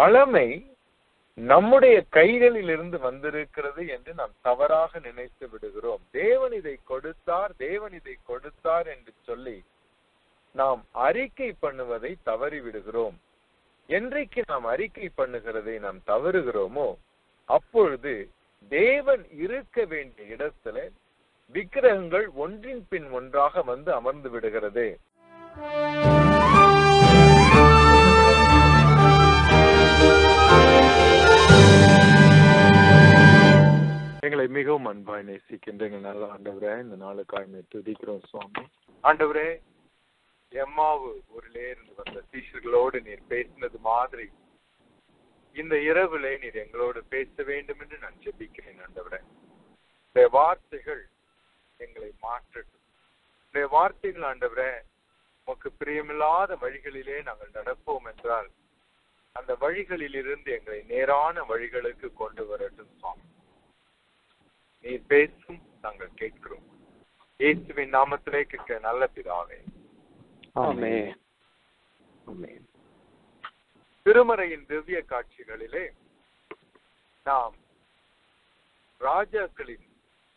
வளமை நம்முடைய கைகளில் இருந்து வந்திருக்கிறது என்று நாம் தவறாக நினைத்து விடுகிறோம். தேவன் இதை கொடுத்தார் தேவன் இதை கொடுத்தார் என்று சொல்லி நாம் அறிக்கை பண்ணுவதை தவறி விடுகிறோம் என்றைக்கு நாம் அறிக்கை பண்ணுகிறதை நாம் தவறுகிறோமோ அப்பொழுது தேவன் இருக்க வேண்டிய இடத்துல விக்கிரகங்கள் ஒன்றின் பின் ஒன்றாக வந்து அமர்ந்து விடுகிறது. எங்களை மிகவும் அன்பாய் நேசிக்கின்ற எங்கள் நல்ல ஆண்டவரே இந்த நாளுக்காக துதிக்கிறோம் சுவாமி. ஆண்டவரே எம்மாவு ஊரிலே இருந்து வந்த சீஷர்களோடு நீர் பேசினது மாதிரி இந்த இரவிலே நீர் எங்களோடு பேச வேண்டும் என்று நான் ஜெபிக்கிறேன் ஆண்டவரே. இந்த வார்த்தைகள் எங்களை மாற்றட்டும். இந்த வார்த்தைகள் ஆண்டவரே உமக்கு பிரியமில்லாத வழிகளிலே நாங்கள் நடப்போம் என்றால் அந்த வழிகளில் இருந்து எங்களை நேரான வழிகளுக்கு கொண்டு வரட்டும் சுவாமி. நீர் பேசும் நாங்கள் கேட்கிறோம் இயேசுவின் நாமத்திலே கேட்க நல்ல பிதாவே ஆமென். ஆமென். திருமறையின் திவ்ய காட்சிகளிலே நாம் ராஜாக்களின்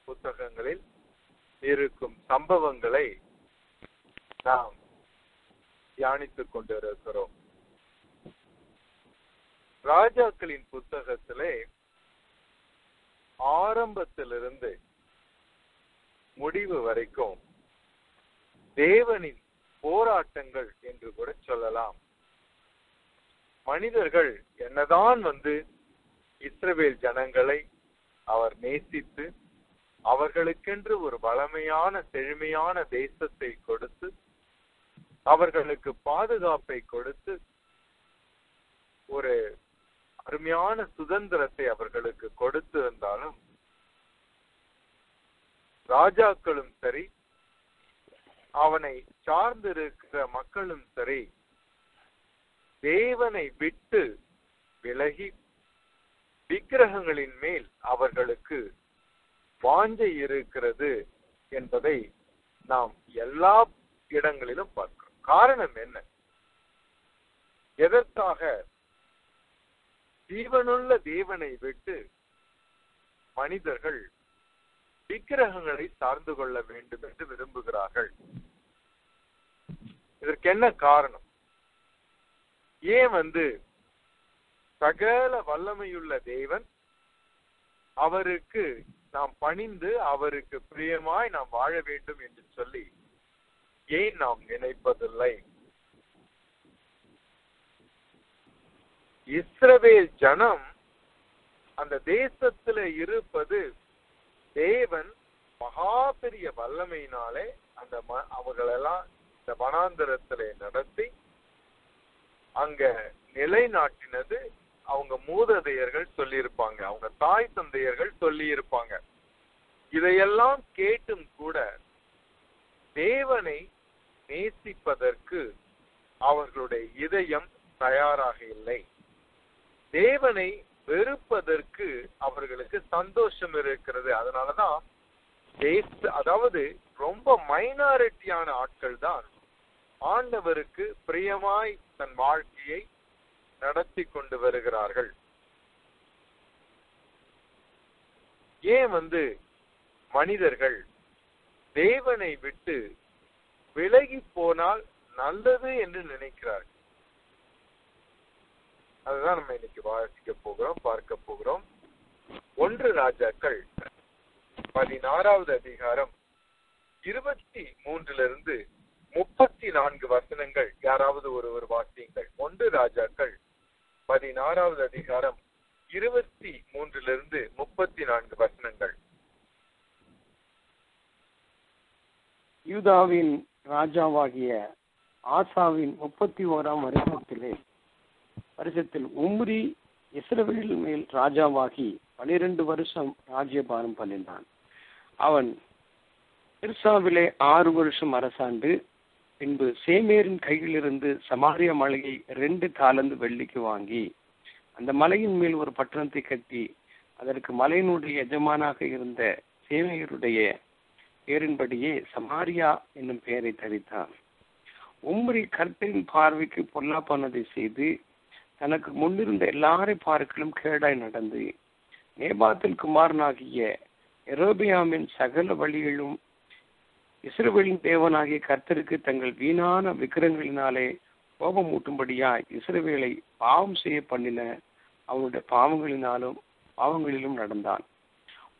புத்தகங்களில் இருக்கும் சம்பவங்களை நாம் தியானித்துக் கொண்டிருக்கிறோம் ராஜாக்களின் புத்தகத்திலே ஆரம்பத்திலிருந்து முடிவு வரைக்கும் தேவனின் போராட்டங்கள் என்று கூட சொல்லலாம். மனிதர்கள் என்னதான் வந்து இஸ்ரவேல் ஜனங்களை அவர் நேசித்து அவர்களுக்கென்று ஒரு வளமையான செழுமையான தேசத்தை கொடுத்து அவர்களுக்கு பாதுகாப்பை கொடுத்து ஒரு அருமையான சுதந்திரத்தை அவர்களுக்கு கொடுத்து இருந்தாலும் ராஜாக்களும் சரி அவனை சார்ந்திருக்கிற மக்களும் சரி தேவனை விட்டு விலகி விக்கிரகங்களின் மேல் அவர்களுக்கு வாஞ்சை இருக்கிறது என்பதை நாம் எல்லா இடங்களிலும் பார்க்கிறோம். காரணம் என்ன? எதற்காக ஜீவனுள்ள தேவனை விட்டு மனிதர்கள் விக்கிரகங்களை சார்ந்து கொள்ள வேண்டும் என்று விரும்புகிறார்கள். இதற்கு என்ன காரணம்? ஏன் வந்து சகல வல்லமையுள்ள தேவன் அவருக்கு நாம் பணிந்து அவருக்கு பிரியமாய் நாம் வாழ வேண்டும் என்று சொல்லி ஏன் நாம் நினைப்பதில்லை? இஸ்ரவேல் ஜனம் அந்த தேசத்துல இருப்பது தேவன் மகா பெரிய வல்லமையினாலே அந்த ம- இந்த வனாந்தரத்திலே நடத்தி அங்க நிலைநாட்டினது அவங்க மூததையர்கள் சொல்லியிருப்பாங்க. அவங்க தாய் தந்தையர்கள் சொல்லியிருப்பாங்க. இதையெல்லாம் கேட்டும் கூட தேவனை நேசிப்பதற்கு அவர்களுடைய இதயம் தயாராக இல்லை. தேவனை வெறுப்பதற்கு அவர்களுக்கு சந்தோஷம் இருக்கிறது. அதனாலதான் தேச அதாவது ரொம்ப மைனாரிட்டியான ஆட்கள் தான் ஆண்டவருக்கு பிரியமாய் தன் வாழ்க்கையை நடத்தி கொண்டு வருகிறார்கள். ஏன் வந்து மனிதர்கள் தேவனை விட்டு விலகி போனால் நல்லது என்று நினைக்கிறார்கள்? அதுதான் நம்ம இன்னைக்கு வாசிக்க போகிறோம் பார்க்க போகிறோம். ஒன்று ராஜாக்கள் பதினாறாவது அதிகாரம் இருபத்தி மூன்றிலிருந்து முப்பத்தி நான்கு வசனங்கள். யாராவது ஒருவர் வாசியுங்கள். ஒன்று ராஜாக்கள் பதினாறாவது அதிகாரம் இருபத்தி மூன்றிலிருந்து முப்பத்தி நான்கு வசனங்கள். யூதாவின் ராஜாவாகிய ஆசாவின் முப்பத்தி ஓராம் வருஷத்திலே வருஷத்தில் உம்ரி இஸ்ரவேலின் மேல் ராஜாவாகி பனிரெண்டு வருஷம் ராஜ்யபாரம் பண்ணினான். அவன் திர்சாவிலே ஆறு வருஷம் அரசாண்டு பின்பு சேமேரின் கையிலிருந்து சமாரிய மலையை ரெண்டு காலந்து வெள்ளிக்கு வாங்கி அந்த மலையின் மேல் ஒரு பட்டணத்தை கட்டி அதற்கு மலையினுடைய எஜமானாக இருந்த சேமையருடைய பேரின்படியே சமாரியா என்னும் பெயரை தரித்தான். உம்ரி கர்த்தரின் பார்வைக்கு பொல்லாப்பானதை செய்து தனக்கு முன்னிருந்த எல்லாரை பார்க்கலும் கேடாய் நடந்து நேபாத்தில் குமாரனாகிய எரோபியாமின் சகல வழிகளும் இஸ்ரவேலின் தேவனாகிய கர்த்தருக்கு தங்கள் வீணான விக்கிரங்களினாலே கோபம் இஸ்ரவேலை பாவம் செய்ய பண்ணின அவனுடைய பாவங்களினாலும் பாவங்களிலும் நடந்தான்.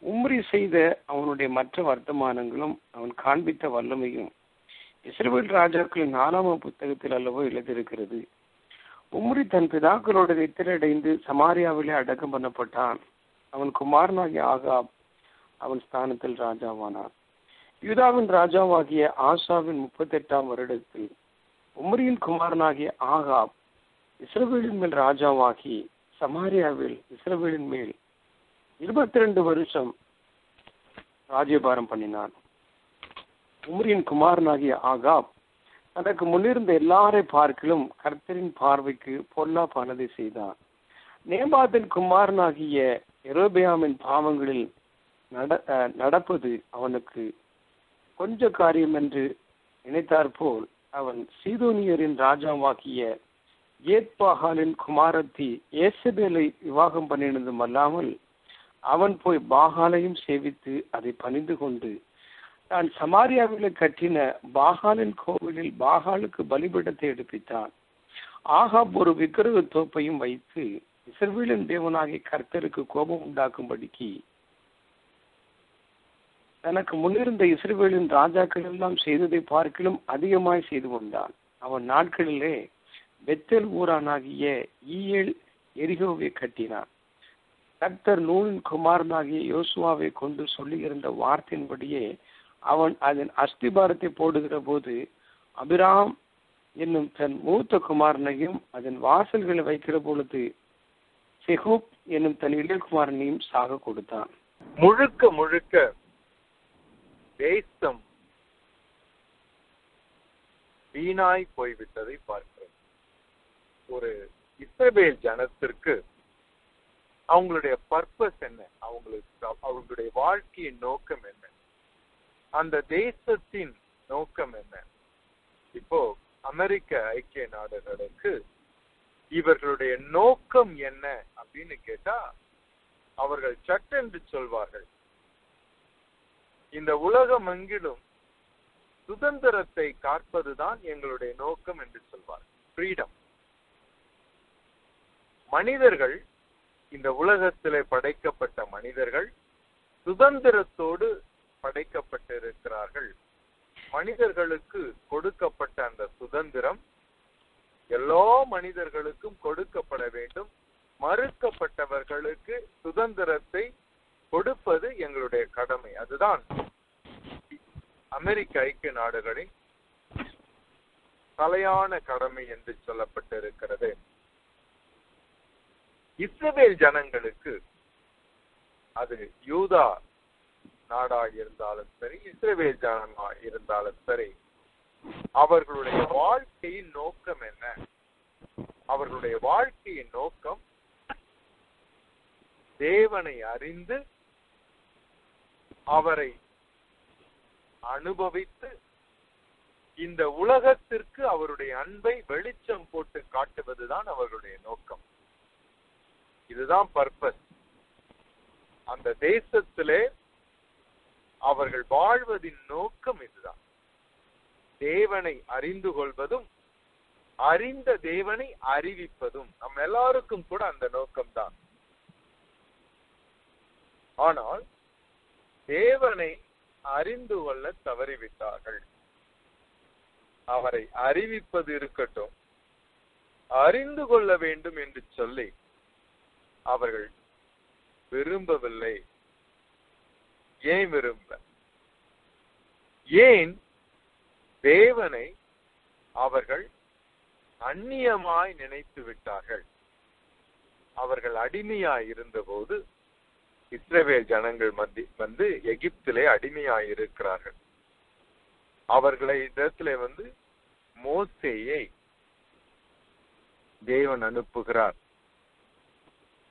உம்ரி செய்த அவனுடைய மற்ற வர்த்தமானங்களும் அவன் காண்பித்த வல்லமையும் இஸ்ரவேல் ராஜாக்களின் நாலாம புத்தகத்தில் அல்லவோ எழுதியிருக்கிறது. உம்ரி தன் பிதாக்களோட எத்திரடைந்து சமாரியாவிலே அடக்கம் பண்ணப்பட்டான். அவன் குமாரனாகிய ஆகாப் அவன் ஸ்தானத்தில் ராஜாவானான். யூதாவின் ராஜாவாகிய ஆசாவின் முப்பத்தெட்டாம் வருடத்தில் உமரியின் குமாரனாகிய ஆகாப் இஸ்ரவேலின் மேல் ராஜாவாகி சமாரியாவில் இஸ்ரவேலின் மேல் இருபத்தி ரெண்டு வருஷம் ராஜ்யபாரம் பண்ணினான். உமரியின் குமாரனாகிய ஆகாப் தனக்கு முன்னிருந்த எல்லாரை பார்க்கிலும் கர்த்தரின் பார்வைக்கு பொல்லாப்பானதை செய்தான். நேபாத்தின் குமாரனாகிய எரோபியாமின் பாவங்களில் நட நடப்பது அவனுக்கு கொஞ்ச காரியம் என்று நினைத்தாற்போல் அவன் சீதோனியரின் ராஜாவாகிய ஏத்பாகாலின் குமாரத்தி ஏசபேலை விவாகம் பண்ணினதும் அல்லாமல் அவன் போய் பாகாலையும் சேவித்து அதை பணிந்து கொண்டு தான் சமாரியாவில் கட்டின பாகாலின் கோவிலில் பாகாலுக்கு பலிபீடத்தை எடுப்பித்தான். ஆகாப் ஒரு விக்கிரக தோப்பையும் வைத்து இசர்வீலன் தேவனாகிய கர்த்தருக்கு கோபம் உண்டாக்கும்படிக்கு தனக்கு முன்னிருந்த இஸ்ரவேலின் ராஜாக்கள் எல்லாம் செய்ததை பார்க்கிலும் அதிகமாய் செய்து வந்தான் அவன் நாட்களிலே பெத்தேல் ஊரானாகிய ஈயல் எரிகோவை கட்டினான். கர்த்தர் நூலின் குமாரனாகிய யோசுவாவை கொண்டு சொல்லியிருந்த வார்த்தையின்படியே அவன் அதன் அஸ்திபாரத்தை போடுகிற போது அபிராம் என்னும் தன் மூத்த குமாரனையும் அதன் வாசல்களை வைக்கிற பொழுது செஹூப் என்னும் தன் இளையகுமாரனையும் சாக கொடுத்தான். முழுக்க முழுக்க தேசம் வீணாய் போய்விட்டதை பார்க்கிறோம். ஒரு இஸ்ரேல் ஜனத்திற்கு அவங்களுடைய பர்பஸ் என்ன? அவங்களுக்கு அவங்களுடைய வாழ்க்கையின் நோக்கம் என்ன? அந்த தேசத்தின் நோக்கம் என்ன? இப்போ அமெரிக்க ஐக்கிய நாடுகளுக்கு இவர்களுடைய நோக்கம் என்ன அப்படின்னு கேட்டா அவர்கள் சட்டென்று சொல்வார்கள். இந்த உலகம் எங்கிலும் சுதந்திரத்தை காப்பதுதான் எங்களுடைய நோக்கம் என்று சொல்வார் ஃப்ரீடம் மனிதர்கள் இந்த உலகத்திலே படைக்கப்பட்ட மனிதர்கள் சுதந்திரத்தோடு படைக்கப்பட்டிருக்கிறார்கள். மனிதர்களுக்கு கொடுக்கப்பட்ட அந்த சுதந்திரம் எல்லா மனிதர்களுக்கும் கொடுக்கப்பட வேண்டும். மறுக்கப்பட்டவர்களுக்கு சுதந்திரத்தை கொடுப்பது எங்களுடைய கடமை. அதுதான் அமெரிக்க ஐக்கிய நாடுகளின் தலையான கடமை என்று சொல்லப்பட்டிருக்கிறது. இஸ்ரேல் ஜனங்களுக்கு அது யூதா நாடா இருந்தாலும் சரி இஸ்ரவேல் ஜனமா இருந்தாலும் சரி அவர்களுடைய வாழ்க்கையின் நோக்கம் என்ன? அவர்களுடைய வாழ்க்கையின் நோக்கம் தேவனை அறிந்து அவரை அனுபவித்து இந்த உலகத்திற்கு அவருடைய அன்பை வெளிச்சம் போட்டு காட்டுவதுதான் அவர்களுடைய நோக்கம். இதுதான் பர்பஸ். அந்த தேசத்திலே அவர்கள் வாழ்வதின் நோக்கம் இதுதான். தேவனை அறிந்து கொள்வதும் அறிந்த தேவனை அறிவிப்பதும். நம்ம எல்லாருக்கும் கூட அந்த நோக்கம்தான். ஆனால் தேவனை அறிந்து கொள்ள தவறிவிட்டார்கள். அவரை அறிவிப்பது இருக்கட்டும் அறிந்து கொள்ள வேண்டும் என்று சொல்லி அவர்கள் விரும்பவில்லை. ஏன் விரும்பல ஏன் தேவனை அவர்கள் அந்நியமாய் நினைத்து விட்டார்கள்? அவர்கள் அடிமையாய் இருந்தபோது இஸ்ரவேல் ஜனங்கள் மத்தி வந்து எகிப்திலே அடிமையாய் இருக்கிறார்கள். அவர்களை இடத்துல வந்து மோசேயை தேவன் அனுப்புகிறார்.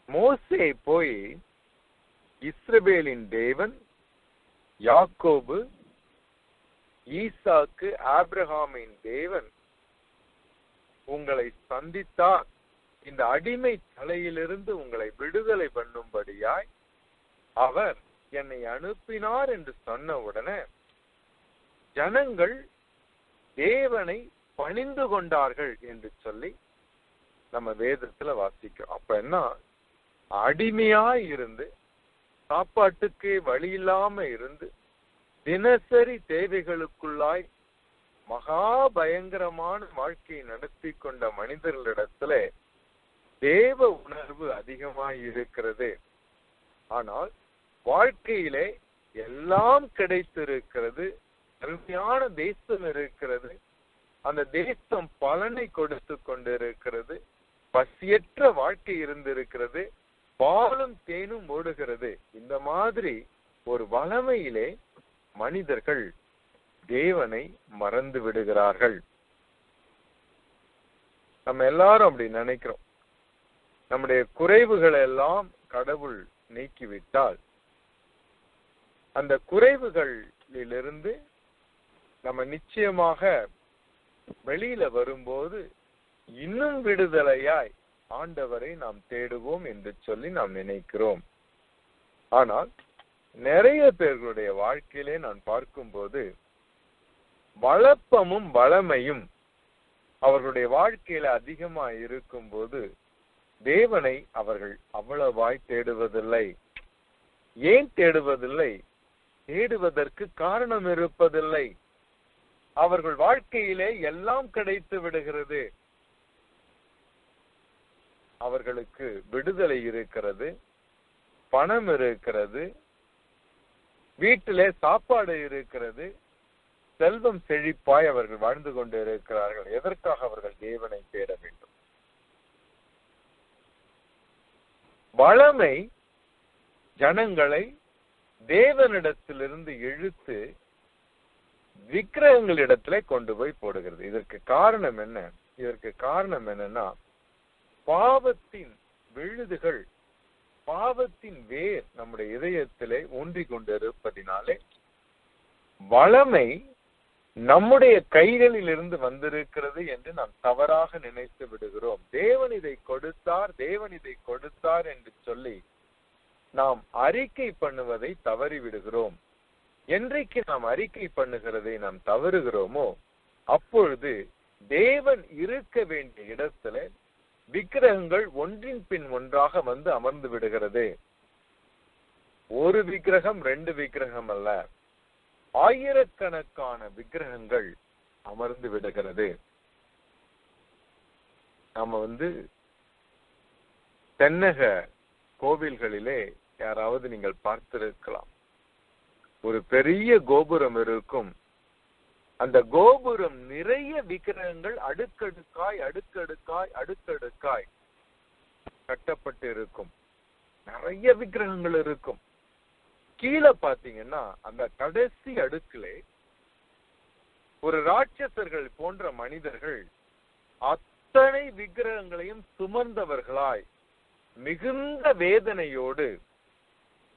மோசே போய் இஸ்ரவேலின் தேவன் யாக்கோபு ஈசாக்கு ஆப்ரஹாமின் தேவன். உங்களை சந்தித்தார் இந்த அடிமை தலையிலிருந்து உங்களை விடுதலை பண்ணும்படியாய் அவர் என்னை அனுப்பினார் என்று சொன்ன உடனே ஜனங்கள் தேவனை பணிந்து கொண்டார்கள் என்று சொல்லி நம்ம வேதத்துல வாசிக்கிறோம். அப்ப என்ன? அடிமையாய் இருந்து சாப்பாட்டுக்கு வழி இல்லாம இருந்து தினசரி தேவைகளுக்குள்ளாய் மகா பயங்கரமான வாழ்க்கையை நடத்தி கொண்ட மனிதர்களிடத்துல தேவ உணர்வு அதிகமாய் இருக்கிறது. ஆனால் வாழ்க்கையிலே எல்லாம் கிடைத்திருக்கிறது அருமையான தேசம் இருக்கிறது அந்த தேசம் பலனை கொடுத்து கொண்டிருக்கிறது பசியற்ற வாழ்க்கை இருந்திருக்கிறது பாலும் தேனும் ஓடுகிறது. இந்த மாதிரி ஒரு வளமையிலே மனிதர்கள் தேவனை மறந்து விடுகிறார்கள். நம்ம எல்லாரும் அப்படி நினைக்கிறோம். நம்முடைய குறைவுகளை எல்லாம் கடவுள் நீக்கிவிட்டால் அந்த குறைவுகளிலிருந்து நம்ம நிச்சயமாக வெளியில வரும்போது இன்னும் விடுதலையாய் ஆண்டவரை நாம் தேடுவோம் என்று சொல்லி நாம் நினைக்கிறோம். ஆனால் நிறைய பேர்களுடைய வாழ்க்கையிலே நான் பார்க்கும்போது வளப்பமும் வளமையும் அவர்களுடைய வாழ்க்கையில அதிகமா இருக்கும்போது தேவனை அவர்கள் அவ்வளவாய் தேடுவதில்லை. ஏன் தேடுவதில்லை? தேடுவதற்கு காரணம் இருப்பதில்லை. அவர்கள் வாழ்க்கையிலே எல்லாம் கிடைத்து விடுகிறது. அவர்களுக்கு விடுதலை இருக்கிறது பணம் இருக்கிறது வீட்டிலே சாப்பாடு இருக்கிறது செல்வம் செழிப்பாய் அவர்கள் வாழ்ந்து கொண்டு இருக்கிறார்கள் எதற்காக அவர்கள் தேவனை தேட வேண்டும்? வளமை ஜனங்களை தேவனிடத்திலிருந்து இழுத்து விக்கிரகங்களிடத்திலே கொண்டு போய் போடுகிறது. இதற்கு காரணம் என்ன? இதற்கு காரணம் என்னன்னா பாவத்தின் விழுதுகள் பாவத்தின் வேர் நம்முடைய இதயத்திலே ஒன்றி கொண்டிருப்பதினாலே வளமை நம்முடைய கைகளில் இருந்து வந்திருக்கிறது என்று நாம் தவறாக நினைத்து விடுகிறோம். தேவன் இதை கொடுத்தார் தேவன் இதை கொடுத்தார் என்று சொல்லி நாம் அறிக்கை பண்ணுவதை தவறி விடுகிறோம் என்றைக்கு நாம் அறிக்கை பண்ணுகிறதை நாம் தவறுகிறோமோ அப்பொழுது தேவன் இருக்க வேண்டிய இடத்துல விக்கிரகங்கள் ஒன்றின் பின் ஒன்றாக வந்து அமர்ந்து விடுகிறது. ஒரு விக்கிரகம் ரெண்டு விக்கிரகம் அல்ல. ஆயிரக்கணக்கான விக்கிரகங்கள் அமர்ந்து விடுகிறது. நாம வந்து தென்னக கோவில்களிலே யாராவது நீங்கள் பார்த்திருக்கலாம். ஒரு பெரிய கோபுரம் இருக்கும். அந்த கோபுரம் நிறைய விக்கிரகங்கள் அடுக்கடுக்காய் அடுக்கடுக்காய் அடுக்கடுக்காய் கட்டப்பட்டு இருக்கும் நிறைய விக்கிரகங்கள் இருக்கும். கீழே பாத்தீங்கன்னா அந்த கடைசி அடுக்கிலே ஒரு ராட்சசர்கள் போன்ற மனிதர்கள் அத்தனை விக்கிரகங்களையும் சுமந்தவர்களாய் மிகுந்த வேதனையோடு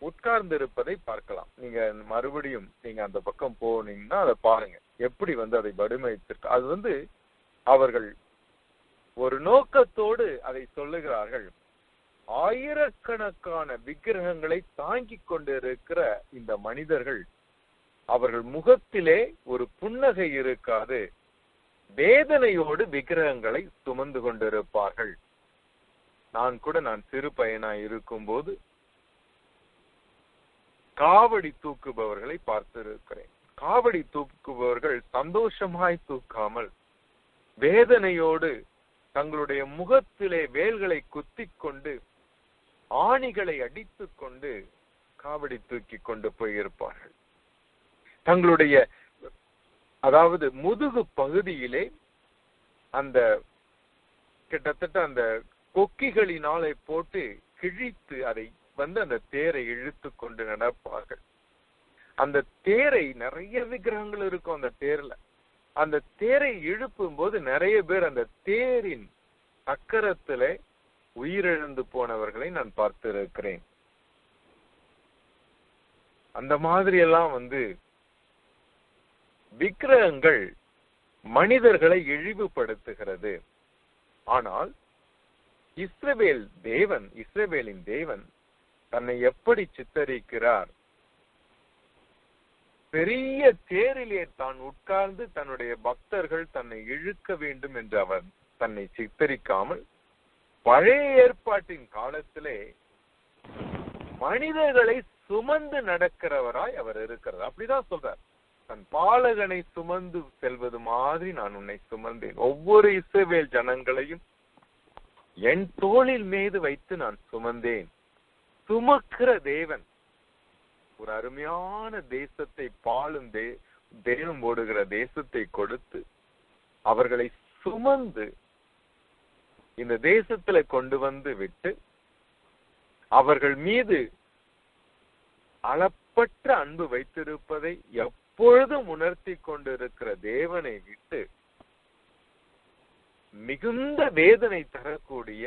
உட்கார்ந்து இருப்பதை பார்க்கலாம். நீங்க மறுபடியும் நீங்க அந்த பக்கம் போனீங்கன்னா அதை பாருங்க. எப்படி வந்து அதை வடிவமைத்திருக்கு அது வந்து அவர்கள் ஒரு நோக்கத்தோடு அதை சொல்லுகிறார்கள். ஆயிரக்கணக்கான விக்கிரகங்களை தாங்கிக் கொண்டிருக்கிற இந்த மனிதர்கள் அவர்கள் முகத்திலே ஒரு புன்னகை இருக்காது. வேதனையோடு விக்கிரகங்களை சுமந்து கொண்டிருப்பார்கள். நான் கூட நான் சிறு பையனாய் இருக்கும்போது காவடி தூக்குபவர்களை பார்த்திருக்கிறேன். காவடி தூக்குபவர்கள் சந்தோஷமாய் தூக்காமல் வேதனையோடு தங்களுடைய முகத்திலே வேல்களை குத்தி கொண்டு ஆணிகளை அடித்து கொண்டு காவடி தூக்கி கொண்டு போயிருப்பார்கள். தங்களுடைய அதாவது முதுகு பகுதியிலே அந்த கிட்டத்தட்ட அந்த கொக்கிகளினாலே போட்டு கிழித்து அதை வந்து அந்த தேரை இழுத்து கொண்டு நடப்பார்கள். அந்த தேரை நிறைய விக்கிரகங்கள் இருக்கும் அந்த தேர்ல. அந்த தேரை இழுப்பும் போது நிறைய பேர் அந்த தேரின் அக்கரத்துல உயிரிழந்து போனவர்களை நான் பார்த்திருக்கிறேன். அந்த மாதிரி எல்லாம் வந்து விக்கிரகங்கள் மனிதர்களை இழிவுபடுத்துகிறது. ஆனால் இஸ்ரவேல் தேவன் இஸ்ரவேலின் தேவன் தன்னை எப்படி சித்தரிக்கிறார்? பெரிய தேரிலே தான் உட்கார்ந்து தன்னுடைய பக்தர்கள் தன்னை இழுக்க வேண்டும் என்று அவர் தன்னை சித்தரிக்காமல் பழைய ஏற்பாட்டின் காலத்திலே மனிதர்களை சுமந்து நடக்கிறவராய் அவர் இருக்கிறார். அப்படிதான் சொல்றார். தன் பாலகனை சுமந்து செல்வது மாதிரி நான் உன்னை சுமந்தேன். ஒவ்வொரு இஸ்ரவேல் ஜனங்களையும் என் தோளில் மீது வைத்து நான் சுமந்தேன். சுமக்கிற தேவன். ஒரு அருமையான தேசத்தை பாலும் தே தேவம் ஓடுகிற தேசத்தை கொடுத்து அவர்களை சுமந்து இந்த தேசத்துல கொண்டு வந்து விட்டு அவர்கள் மீது அளப்பற்ற அன்பு வைத்திருப்பதை எப்பொழுதும் உணர்த்தி கொண்டிருக்கிற தேவனை விட்டு மிகுந்த வேதனை தரக்கூடிய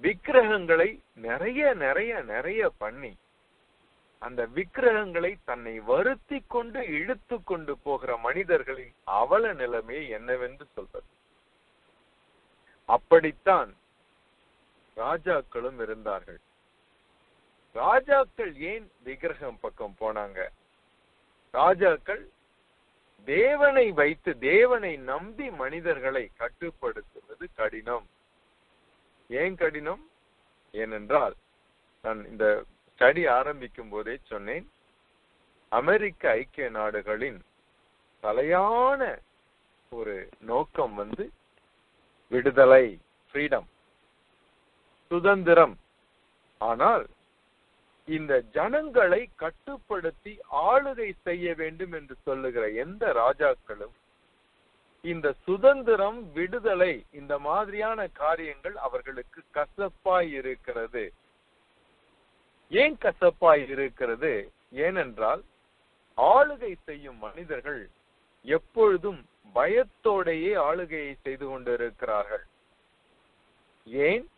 விக்கிரகங்களை நிறைய நிறைய நிறைய பண்ணி அந்த விக்கிரகங்களை தன்னை வருத்தி கொண்டு இழுத்து கொண்டு போகிற மனிதர்களின் அவல நிலைமை என்னவென்று சொல்றது அப்படித்தான் ராஜாக்களும் இருந்தார்கள். ராஜாக்கள் ஏன் விக்கிரகம் பக்கம் போனாங்க? ராஜாக்கள் தேவனை வைத்து தேவனை நம்பி மனிதர்களை கட்டுப்படுத்துவது கடினம். ஏன் கடினம்? ஏனென்றால் நான் இந்த ஸ்டடி ஆரம்பிக்கும் போதே சொன்னேன் அமெரிக்க ஐக்கிய நாடுகளின் தலையான ஒரு நோக்கம் வந்து விடுதலை ஃப்ரீடம் சுதந்திரம். ஆனால் இந்த ஜனங்களை கட்டுப்படுத்தி ஆளுகை செய்ய வேண்டும் என்று சொல்லுகிற எந்த ராஜாக்களும் இந்த சுதந்திரம் விடுதலை இந்த மாதிரியான காரியங்கள் அவர்களுக்கு கசப்பாய் இருக்கிறது. ஏன் கசப்பாய் இருக்கிறது? ஏனென்றால் ஆளுகை செய்யும் மனிதர்கள் எப்பொழுதும் பயத்தோடையே ஆளுகையை செய்து கொண்டிருக்கிறார்கள். ஏன்?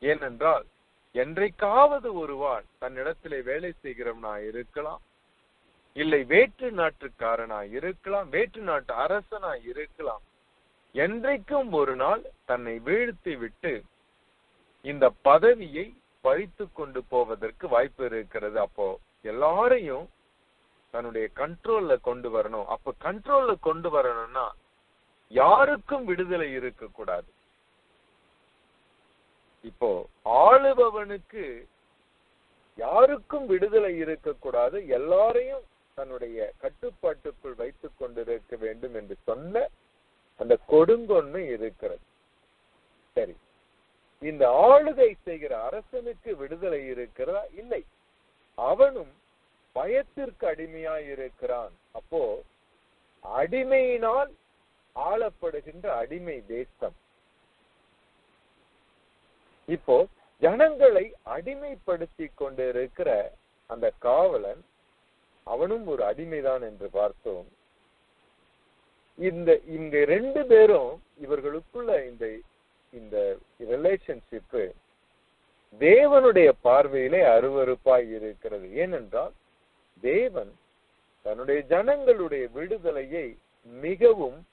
ஏனென்றால் என்றைக்காவது ஒருவாள் தன்னிடத்திலே வேலை செய்கிறவனா இருக்கலாம் இல்லை வேற்று நாட்டுக்காரனா இருக்கலாம் வேற்று நாட்டு அரசனா இருக்கலாம். என்றைக்கும் ஒரு நாள் தன்னை வீழ்த்தி விட்டு இந்த பதவியை பறித்து கொண்டு போவதற்கு வாய்ப்பு இருக்கிறது. அப்போ எல்லாரையும் தன்னுடைய கண்ட்ரோல்ல கொண்டு வரணும். அப்ப கண்ட்ரோல்ல கொண்டு வரணும்னா யாருக்கும் விடுதலை இருக்க கூடாது இப்போ ஆளுபவனுக்கு யாருக்கும் விடுதலை இருக்கக்கூடாது. எல்லாரையும் தன்னுடைய கட்டுப்பாட்டுக்குள் வைத்துக் கொண்டிருக்க வேண்டும் என்று சொன்ன அந்த கொடுங்கொன்மை இருக்கிறது. சரி. இந்த ஆளுகை செய்கிற அரசனுக்கு விடுதலை இருக்கிறதா? இல்லை. அவனும் பயத்திற்கு அடிமையாய் இருக்கிறான். அப்போ அடிமையினால் ஆளப்படுகின்ற அடிமை தேசம். இப்போ ஜனங்களை அடிமைப்படுத்தி கொண்டிருக்கிற அந்த காவலன் அவனும் ஒரு அடிமைதான் என்று பார்த்தோம். இந்த இங்க ரெண்டு பேரும் இவர்களுக்குள்ள இந்த இந்த ரிலேஷன்ஷிப் தேவனுடைய பார்வையிலே அருவருப்பாய் இருக்கிறது. ஏனென்றால் தேவன் தன்னுடைய ஜனங்களுடைய விடுதலையை மிகவும்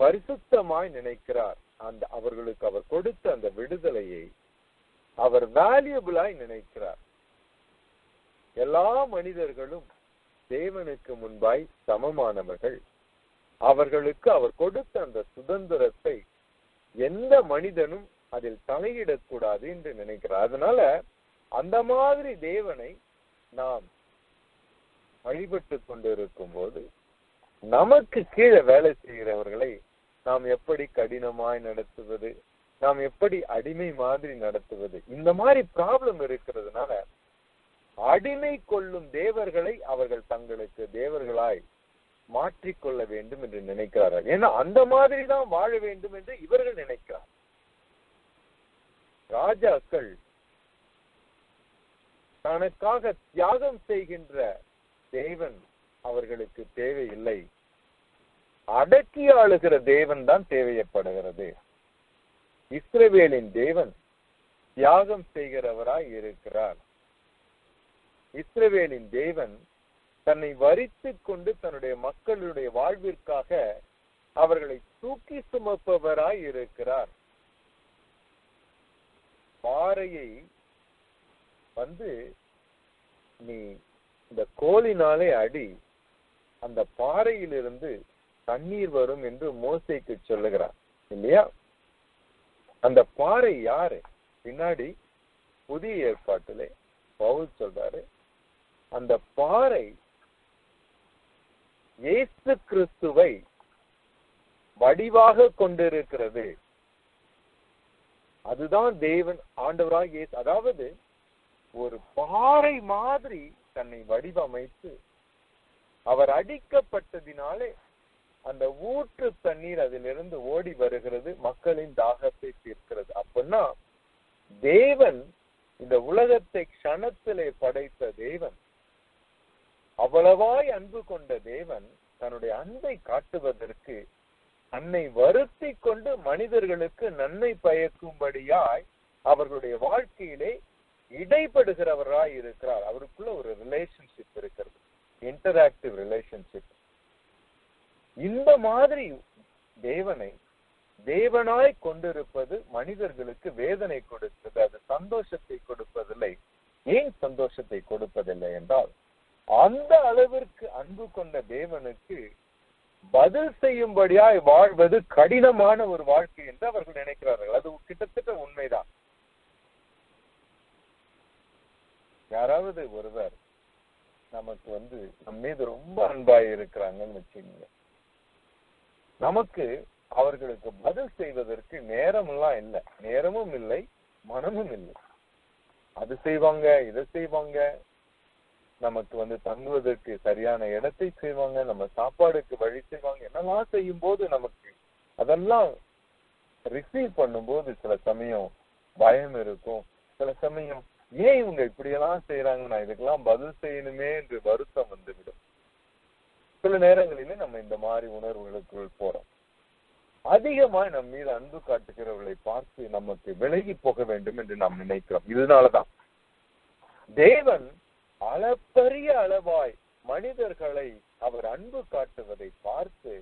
பரிசுத்தமாய் நினைக்கிறார். அந்த அவர்களுக்கு அவர் கொடுத்த அந்த விடுதலையை அவர் வேல்யூபிளாய் நினைக்கிறார். எல்லா மனிதர்களும் தேவனுக்கு முன்பாய் சமமானவர்கள். அவர்களுக்கு அவர் கொடுத்த அந்த சுதந்திரத்தை எந்த மனிதனும் அதில் தலையிடக்கூடாது என்று நினைக்கிறார். அதனால அந்த மாதிரி தேவனை நாம் வழிபட்டு கொண்டிருக்கும் போது நமக்கு கீழே வேலை செய்கிறவர்களை நாம் எப்படி கடினமாய் நடத்துவது நாம் எப்படி அடிமை மாதிரி நடத்துவது இந்த மாதிரி ப்ராப்ளம் இருக்கிறதுனால அடிமை கொள்ளும் தேவர்களை அவர்கள் தங்களுக்கு தேவர்களாய் மாற்றிக்கொள்ள வேண்டும் என்று நினைக்கிறார்கள். ஏன்னா அந்த மாதிரி தான் வாழ வேண்டும் என்று இவர்கள் நினைக்கிறார் ராஜாக்கள் தனக்காக தியாகம் செய்கின்ற தேவன் அவர்களுக்கு தேவையில்லை. அடக்கி ஆளுகிற தேவன் தான் தேவையப்படுகிறது இஸ்ரவேலின் தேவன் தியாகம் செய்கிறவராய் இருக்கிறார். இஸ்ரவேலின் தேவன் தன்னை வரித்து கொண்டு தன்னுடைய மக்களுடைய வாழ்விற்காக அவர்களை தூக்கி சுமப்பவராய் இருக்கிறார். பாறையை வந்து நீ இந்த கோலினாலே அடி அந்த பாறையிலிருந்து தண்ணீர் வரும் என்று மோசைக்கு சொல்லுகிறார். இல்லையா? அந்த பாறை யாரு? பின்னாடி புதிய ஏற்பாட்டிலே பவுல் சொல்றாரு. அந்த பாறை இயேசு கிறிஸ்துவை வடிவாக கொண்டிருக்கிறது. அதுதான் தேவன் ஆண்டவராக இயேசு அதாவது ஒரு பாறை மாதிரி தன்னை வடிவமைத்து அவர் அடிக்கப்பட்டதினாலே அந்த ஊற்று தண்ணீர் அதிலிருந்து ஓடி வருகிறது மக்களின் தாகத்தை தீர்க்கிறது. அப்படின்னா தேவன் இந்த உலகத்தை க்ஷணத்திலே படைத்த தேவன் அவ்வளவாய் அன்பு கொண்ட தேவன் தன்னுடைய அன்பை காட்டுவதற்கு தன்னை வருத்தி கொண்டு மனிதர்களுக்கு நன்மை பயக்கும்படியாய் அவர்களுடைய வாழ்க்கையிலே இடைப்படுகிறவராய் இருக்கிறார். அவருக்குள்ள ஒரு ரிலேஷன்ஷிப் இருக்கிறது. இன்டராக்டிவ் ரிலேஷன்ஷிப் இந்த மாதிரி தேவனை தேவனாய் கொண்டிருப்பது மனிதர்களுக்கு வேதனை கொடுத்தது அது சந்தோஷத்தை கொடுப்பதில்லை. ஏன் சந்தோஷத்தை கொடுப்பதில்லை என்றால் அந்த அளவிற்கு அன்பு கொண்ட தேவனுக்கு பதில் செய்யும்படியாய் வாழ்வது கடினமான ஒரு வாழ்க்கை என்று அவர்கள் நினைக்கிறார்கள். அது கிட்டத்தட்ட உண்மைதான். யாராவது ஒருவர் நமக்கு வந்து நம் மீது ரொம்ப அன்பாய் இருக்கிறாங்கன்னு வச்சுக்கோங்க. நமக்கு அவர்களுக்கு பதில் செய்வதற்கு நேரம் எல்லாம் இல்லை. நேரமும் இல்லை மனமும் இல்லை. அது செய்வாங்க இதை செய்வாங்க நமக்கு வந்து தங்குவதற்கு சரியான இடத்தை செய்வாங்க நம்ம சாப்பாடுக்கு வழி செய்வாங்க என்னெல்லாம் செய்யும் போது நமக்கு அதெல்லாம் ரிசீவ் பண்ணும்போது சில சமயம் பயம் இருக்கும். சில சமயம் ஏன் இவங்க இப்படியெல்லாம் செய்யறாங்க நான் இதுக்கெல்லாம் பதில் செய்யணுமே என்று வருத்தம் வந்துவிடும். சில நேரங்களிலே நம்ம இந்த மாதிரி உணர்வுகளுக்குள் போறோம். அதிகமாய் நம் மீது அன்பு காட்டுகிறவர்களை பார்த்து நமக்கு விலகி போக வேண்டும் என்று நாம் நினைக்கிறோம். இதனாலதான் தேவன் அளப்பரிய அளவாய் மனிதர்களை அவர் அன்பு காட்டுவதை பார்த்து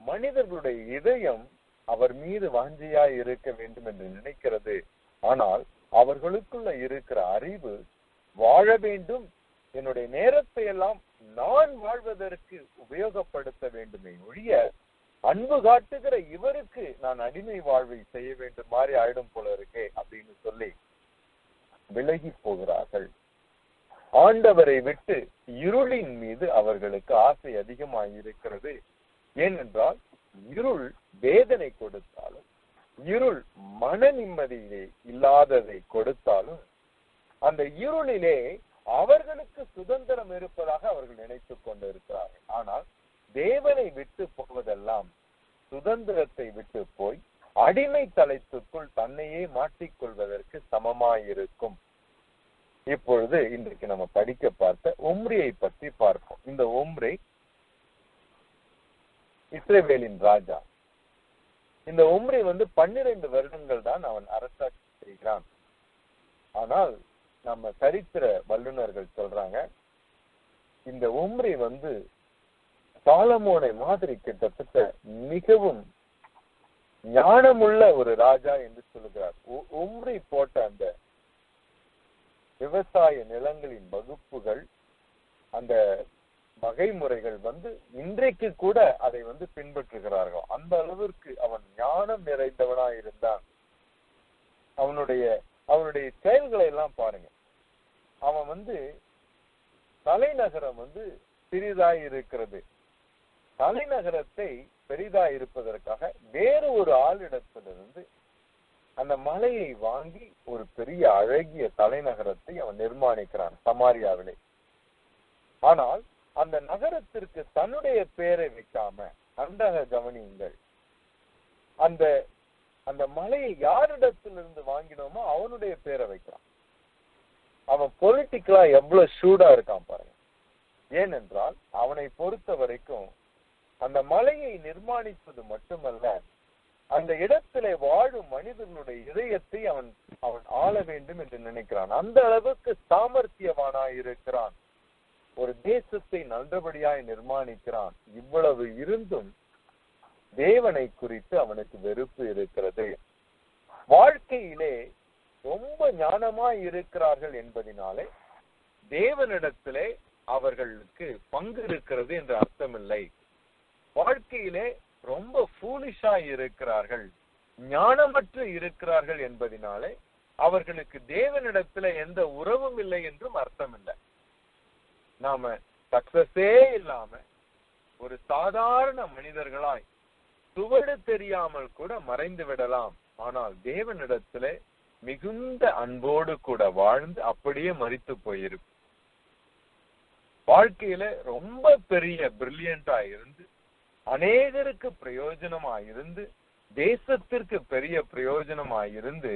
மனிதர்களுடைய இதயம் அவர் மீது வாஞ்சியாய் இருக்க வேண்டும் என்று நினைக்கிறது. ஆனால் அவர்களுக்குள்ள இருக்கிற அறிவு வாழ வேண்டும். என்னுடைய நேரத்தை எல்லாம் நான் வாழ்வதற்கு உபயோகப்படுத்த வேண்டுமே ஒழிய அன்பு காட்டுகிற இவருக்கு நான் அடிமை வாழ்வை செய்ய வேண்டும் மாதிரி ஆயிடும் போல இருக்கே அப்படின்னு சொல்லி விலகி போகிறார்கள். ஆண்டவரை விட்டு இருளின் மீது அவர்களுக்கு ஆசை அதிகமாக இருக்கிறது ஏனென்றால் இருள் வேதனை கொடுத்தாலும் இருள் மன நிம்மதியிலே இல்லாததை கொடுத்தாலும் அந்த இருளிலே அவர்களுக்கு சுதந்திரம் இருப்பதாக அவர்கள் நினைத்துக் கொண்டிருக்கிறார்கள். ஆனால் தேவனை விட்டு போவதெல்லாம் சுதந்திரத்தை விட்டு போய் அடிமை தலைத்துக்குள் தன்னையே மாட்டிக்கொள்வதற்கு சமமாயிருக்கும். இப்பொழுது இன்றைக்கு நம்ம படிக்க பார்த்த உம்ரியை பற்றி பார்ப்போம். இந்த உம்ரி இஸ்ரேவேலின் ராஜா. இந்த உம்ரி வந்து பன்னிரண்டு வருடங்கள் தான் அவன் அரசாட்சி செய்கிறான். ஆனால் நம்ம சரித்திர வல்லுநர்கள் சொல்றாங்க இந்த உம்ரி வந்து சாலமோனை மாதிரி கிட்டத்தட்ட மிகவும் ஞானமுள்ள ஒரு ராஜா என்று சொல்லுகிறார். உம்ரி போட்ட அந்த விவசாய நிலங்களின் வகுப்புகள் அந்த வகை முறைகள் வந்து இன்றைக்கு கூட அதை வந்து பின்பற்றுகிறார்கள். அந்த அளவிற்கு அவன் ஞானம் நிறைந்தவனா இருந்தான். அவனுடைய அவனுடைய செயல்களை எல்லாம் பாருங்க. அவன் வந்து தலைநகரம் வந்து சிறிதாய் இருக்கிறது. தலைநகரத்தை பெரிதாய் இருப்பதற்காக வேறு ஒரு ஆளிடத்திலிருந்து அந்த மலையை வாங்கி ஒரு பெரிய அழகிய தலைநகரத்தை அவன் நிர்மாணிக்கிறான் சமாரியாவிலே. ஆனால் அந்த நகரத்திற்கு தன்னுடைய பெயரை வைக்காம அந்தக கவனியுங்கள். அந்த அந்த மலையை யாரிடத்திலிருந்து வாங்கினோமோ அவனுடைய பேரை வைக்கிறான். அவன் பொலிட்டிக்கலா எவ்வளவு சூடா இருக்கான் பாருங்க. ஏனென்றால் அவனை பொறுத்த வரைக்கும் அந்த மலையை நிர்மாணிப்பது மட்டுமல்ல அந்த இடத்திலே வாழும் மனிதனுடைய இதயத்தை அவன் அவன் ஆள வேண்டும் என்று நினைக்கிறான். அந்த அளவுக்கு சாமர்த்தியவானாய் இருக்கிறான். ஒரு தேசத்தை நல்லபடியாய் நிர்மாணிக்கிறான். இவ்வளவு இருந்தும் தேவனை குறித்து அவனுக்கு வெறுப்பு இருக்கிறது. வாழ்க்கையிலே ரொம்ப ஞானமாய் இருக்கிறார்கள் என்பதினாலே தேவனிடத்திலே அவர்களுக்கு பங்கு இருக்கிறது என்று அர்த்தமில்லை. வாழ்க்கையிலே ரொம்ப ஃபூலிஷா இருக்கிறார்கள் ஞானமற்று இருக்கிறார்கள் என்பதினாலே அவர்களுக்கு தேவனிடத்துல எந்த உறவும் இல்லை என்றும் அர்த்தம் இல்லை நாம சக்சஸே இல்லாம ஒரு சாதாரண மனிதர்களாய் சுவடு தெரியாமல் கூட மறைந்து விடலாம். ஆனால் தேவனிடத்துல மிகுந்த அன்போடு கூட வாழ்ந்து அப்படியே மறித்து போயிருக்கும். வாழ்க்கையில ரொம்ப பெரிய பிரில்லியண்டா இருந்து அநேகருக்கு பிரயோஜனமாயிருந்து தேசத்திற்கு பெரிய பிரயோஜனமாயிருந்து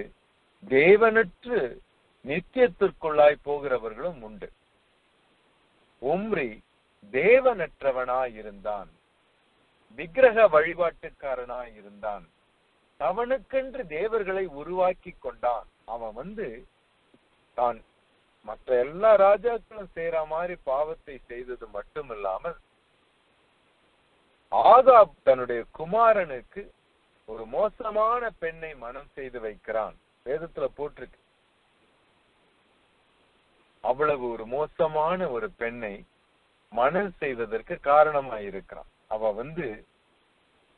தேவனற்று நித்தியத்திற்குள்ளாய் போகிறவர்களும் உண்டு. உம்ரி தேவனற்றவனாயிருந்தான். விக்கிரக வழிபாட்டுக்காரனாயிருந்தான். அவனுக்கென்று தேவர்களை உருவாக்கி கொண்டான். அவன் வந்து தான் மற்ற எல்லா ராஜாக்களும் செய்யற மாதிரி பாவத்தை செய்தது மட்டும் இல்லாமல் ஆகாப் தன்னுடைய குமாரனுக்கு ஒரு மோசமான பெண்ணை மனம் செய்து வைக்கிறான். வேதத்துல போட்டிருக்கு. அவ்வளவு ஒரு மோசமான ஒரு பெண்ணை மனம் செய்வதற்கு காரணமாயிருக்கிறான் அவ வந்து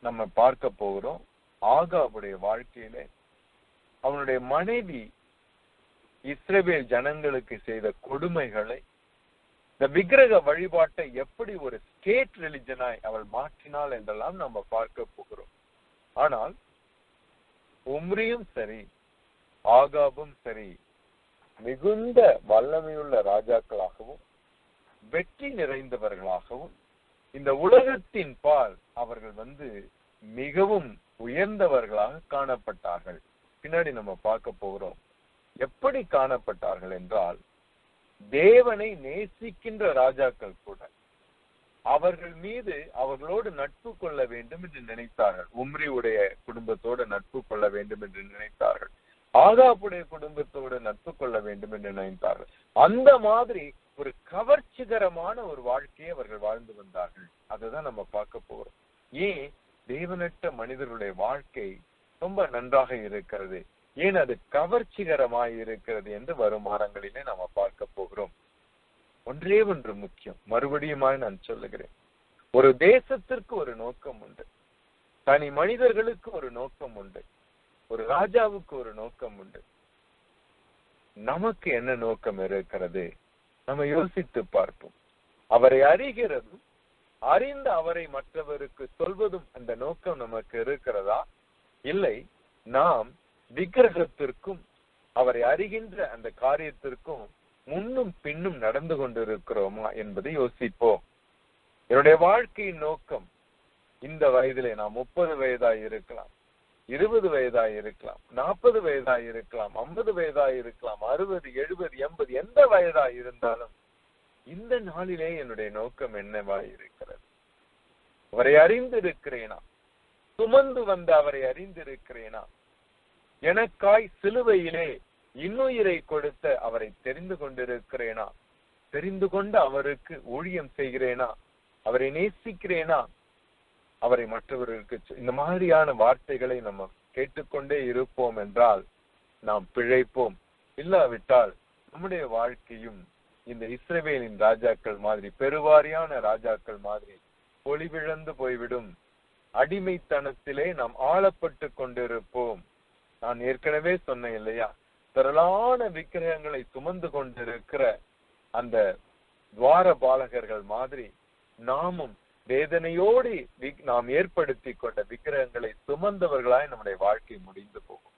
நம்ம பார்க்க போகிறோம். ஆகாவுடைய வாழ்க்கையில அவனுடைய மனைவி இஸ்ரேபேல் ஜனங்களுக்கு செய்த கொடுமைகளை இந்த விக்கிரக வழிபாட்டை எப்படி ஒரு ஸ்டேட் ரிலிஜனாய் அவள் மாற்றினாள் என்றெல்லாம் நம்ம பார்க்க போகிறோம். ஆனால் உம்ரியும் சரி ஆகாபும் சரி மிகுந்த வல்லமையுள்ள ராஜாக்களாகவும் வெற்றி நிறைந்தவர்களாகவும் இந்த உலகத்தின் பால் அவர்கள் வந்து மிகவும் உயர்ந்தவர்களாக காணப்பட்டார்கள். பின்னாடி நம்ம பார்க்க போகிறோம். எப்படி காணப்பட்டார்கள் என்றால் தேவனை நேசிக்கின்ற ராஜாக்கள் கூட அவர்கள் மீது அவர்களோடு நட்பு கொள்ள வேண்டும் என்று நினைத்தார்கள். உம்ரியுடைய குடும்பத்தோடு நட்பு கொள்ள வேண்டும் என்று நினைத்தார்கள். ஆகாப்புடைய குடும்பத்தோடு நட்பு கொள்ள வேண்டும் என்று நினைத்தார்கள். அந்த மாதிரி ஒரு கவர்ச்சிகரமான ஒரு வாழ்க்கையை அவர்கள் வாழ்ந்து வந்தார்கள். அதுதான் நம்ம பார்க்க போறோம். ஏன்? தேவனற்ற மனிதர்களுடைய வாழ்க்கை ரொம்ப நன்றாக இருக்கிறது. ஏன் அது கவர்ச்சிகரமாய் இருக்கிறது என்று வரும் வாரங்களிலே நாம பார்க்க போகிறோம். ஒன்றே ஒன்று முக்கியம். மறுபடியுமாய் நான் சொல்லுகிறேன். ஒரு தேசத்திற்கு ஒரு நோக்கம் உண்டு. தனி மனிதர்களுக்கு ஒரு நோக்கம் உண்டு. ஒரு ராஜாவுக்கு ஒரு நோக்கம் உண்டு. நமக்கு என்ன நோக்கம் இருக்கிறது? நம்ம யோசித்து பார்ப்போம். அவரை அறிகிறதும் அறிந்த அவரை மற்றவருக்கு சொல்வதும் அந்த நோக்கம் நமக்கு இருக்கிறதா? இல்லை நாம் விக்கிரகத்திற்கும் அவரை அறிகின்ற அந்த காரியத்திற்கும் முன்னும் பின்னும் நடந்து கொண்டிருக்கிறோமா என்பதை யோசிப்போம். என்னுடைய வாழ்க்கையின் நோக்கம் இந்த வயதிலே நான் முப்பது வயதாய் இருக்கலாம் இருபது வயதாய் இருக்கலாம் நாற்பது வயதாய் இருக்கலாம் ஐம்பது வயதாய் இருக்கலாம் அறுபது எழுபது எண்பது எந்த வயதாய் இருந்தாலும் இந்த நாளிலே என்னுடைய நோக்கம் என்னவா இருக்கிறது? அவரை அறிந்திருக்கிறேனா? சுமந்து வந்த அவரை அறிந்திருக்கிறேனா? எனக்காய் சிலுவையிலே இன்னுயிரை கொடுத்த அவரை தெரிந்து கொண்டிருக்கிறேனா? தெரிந்து கொண்டு அவருக்கு ஊழியம் செய்கிறேனா? அவரை நேசிக்கிறேனா? அவரை மற்றவர்களுக்கு இந்த மாதிரியான வார்த்தைகளை நம்ம கேட்டுக்கொண்டே இருப்போம் என்றால் நாம் பிழைப்போம். இல்லாவிட்டால் நம்முடைய வாழ்க்கையும் இந்த இஸ்ரேவேலின் ராஜாக்கள் மாதிரி பெருவாரியான ராஜாக்கள் மாதிரி பொலிவிழந்து போய்விடும். அடிமைத்தனத்திலே நாம் ஆளப்பட்டு கொண்டிருப்போம். நான் ஏற்கனவே சொன்னேன் இல்லையா? திரளான விக்கிரகங்களை சுமந்து கொண்டிருக்கிற அந்த துவார பாலகர்கள் மாதிரி நாமும் வேதனையோடு நாம் ஏற்படுத்தி கொண்ட விக்கிரகங்களை சுமந்தவர்களாய் நம்முடைய வாழ்க்கை முடிந்து போகும்.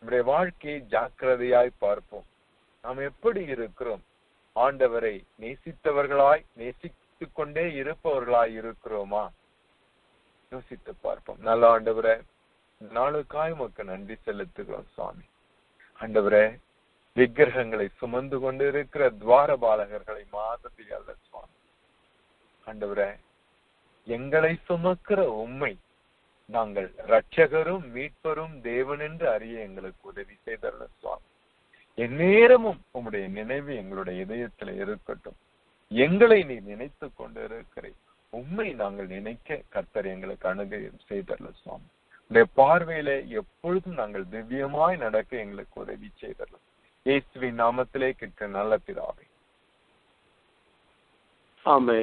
நம்முடைய வாழ்க்கையை ஜாக்கிரதையாய் பார்ப்போம். நாம் எப்படி இருக்கிறோம்? ஆண்டவரை நேசித்தவர்களாய் நேசித்துக் கொண்டே இருப்பவர்களாய் இருக்கிறோமா? யோசித்து பார்ப்போம். நல்ல ஆண்டவரை நாளுக்காய் உமக்கு நன்றி செலுத்துகிறோம் சுவாமி. ஆண்டவரே விக்கிரகங்களை சுமந்து கொண்டு இருக்கிற துவார பாலகர்களை மாதிரி அல்ல சுவாமி. ஆண்டவரே எங்களை சுமக்கிற உண்மை நாங்கள் ரட்சகரும் மீட்பரும் தேவன் என்று அறிய எங்களுக்கு உதவி செய்தல்ல சுவாமி. எந்நேரமும் உம்முடைய நினைவு எங்களுடைய இதயத்துல இருக்கட்டும். எங்களை நீ நினைத்து கொண்டு இருக்கிறேன் உண்மை நாங்கள் நினைக்க கர்த்தர் எங்களுக்கு அணுகையும் செய்தரல சுவாமி. உடைய பார்வையில எப்பொழுதும் நாங்கள் திவ்யமாய் நடக்க எங்களுக்கு உதவி செய்தரலாம் இயேசுவின் நாமத்திலே கிட்ட நல்ல பிதாவே. ஆமே